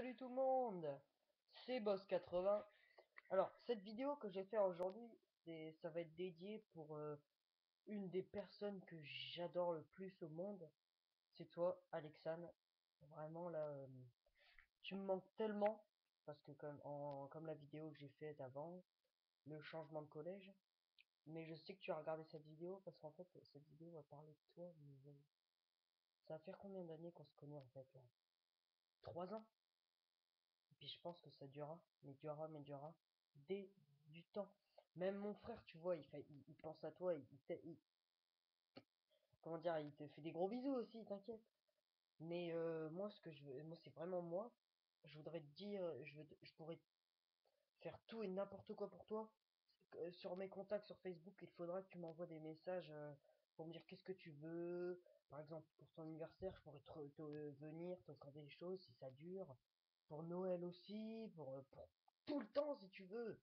Salut tout le monde, c'est Boss80. Alors, cette vidéo que je vais faire aujourd'hui, ça va être dédié pour euh, une des personnes que j'adore le plus au monde. C'est toi, Alexandre. Vraiment, là, euh, tu me manques tellement. Parce que comme, la vidéo que j'ai faite avant, le changement de collège. Mais je sais que tu as regardé cette vidéo parce qu'en fait, cette vidéo va parler de toi. Mais, ça va faire combien d'années qu'on se connaît en fait là? Trois ans? puis je pense que ça durera, mais durera, mais durera, dès du temps. Même mon frère, tu vois, il, fait, il, pense à toi, il, comment dire, il te fait des gros bisous aussi, t'inquiète. Mais euh, moi, ce que je veux, moi, c'est vraiment moi. Je voudrais te dire, je, veux, je pourrais faire tout et n'importe quoi pour toi. Sur mes contacts sur Facebook, il faudra que tu m'envoies des messages euh, pour me dire qu'est-ce que tu veux. Par exemple, pour ton anniversaire, je pourrais te, te venir, des choses si ça dure pour Noël aussi, pour, euh, pour tout le temps si tu veux.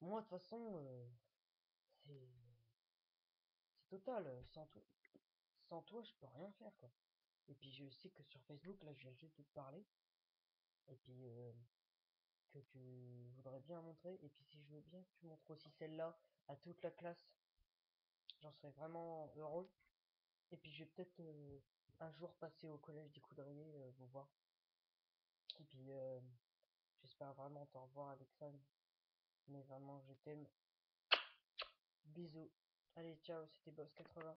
Moi de toute façon, euh, c'est total. Euh, sans toi, sans toi, je peux rien faire quoi. Et puis je sais que sur Facebook, là, je viens juste de te parler. Et puis que tu voudrais bien montrer. Et puis si je veux bien que tu montres aussi celle-là à toute la classe, j'en serais vraiment heureux. Et puis je vais peut-être un jour passer au collège des coudriers, vous voir. Puis, euh, j'espère vraiment t'en revoir, Alexandre. Mais vraiment, je t'aime. Bisous. Allez, ciao, c'était Boss 80.